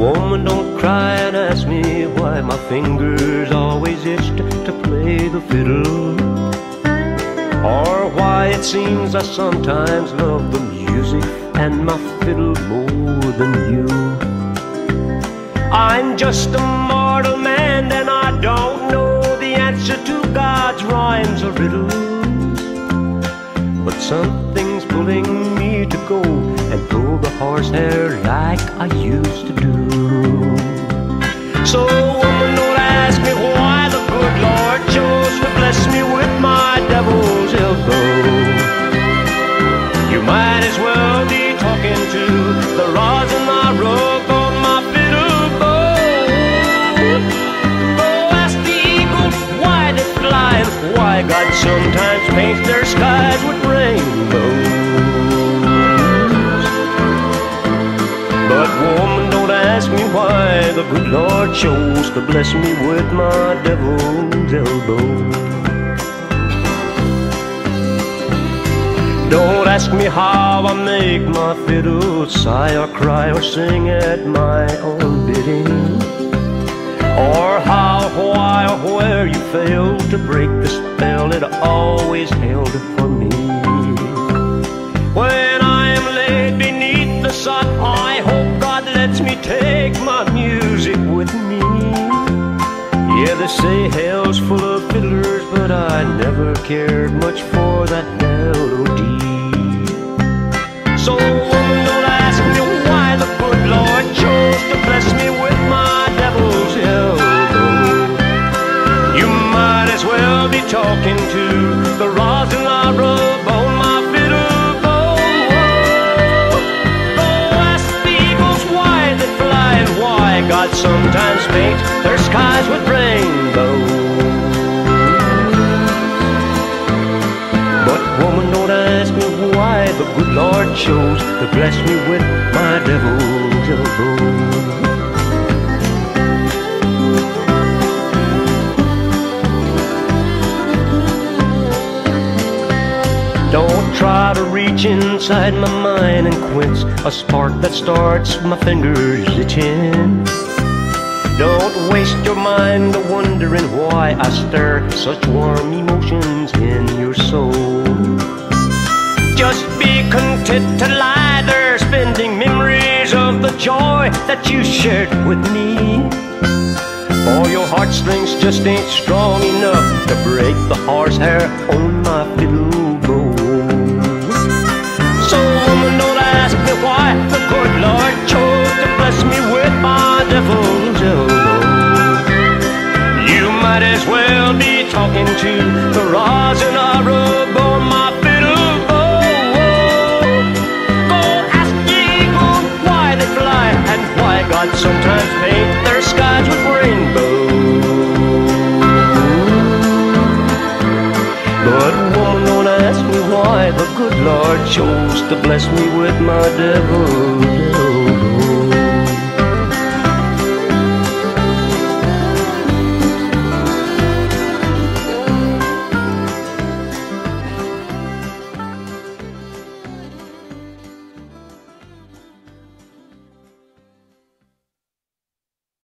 Woman, don't cry and ask me why my fingers always itch to, to play the fiddle. Or why it seems I sometimes love the music and my fiddle more than you. I'm just a mortal man and I don't know the answer to God's rhymes or riddles. But something's pulling me to go and the horsehair like I used to do. So, woman, don't ask me why the good Lord chose to bless me with my devil's elbow. You might as well be talking to the rosin I rub on my fiddle bow. Go ask the eagles why they fly why God sometimes paints their skies with the good Lord chose to bless me with my devil's elbow. Don't ask me how I make my fiddle sigh or cry or sing at my own bidding. Or how, why, or where you failed to break the spell it always held for me. When I am laid beneath the sun, I hope God lets me take my music. Yeah, they say hell's full of fiddlers, but I never cared much for that melody. So, woman, don't ask me why the good Lord chose to bless me with my devil's elbow. You might as well be talking to the rosin I rub on my fiddle bow. Go ask the eagles why they fly and why God sometimes paints their skies with rainbows. Lord chose to bless me with my devil's elbow. Don't try to reach inside my mind and quench a spark that starts my fingers itching. Don't waste your mind wondering why I stir such warm emotions in your soul. Just be content to lie there, spending memories of the joy that you shared with me. For your heartstrings just ain't strong enough to break the horsehair on my fiddle bow. So, woman, don't ask me why the good Lord chose to bless me with my devil's elbow. You might as well be talking to the rosin chose to bless me with my devil. elbow.